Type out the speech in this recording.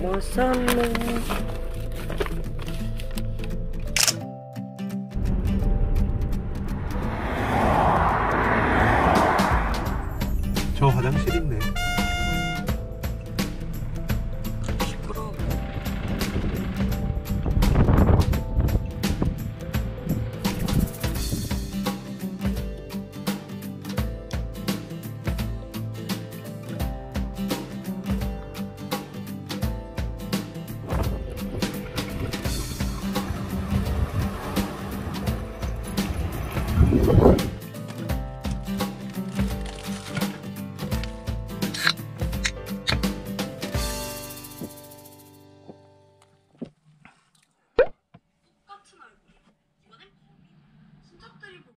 모선롱 저 화장실 있네.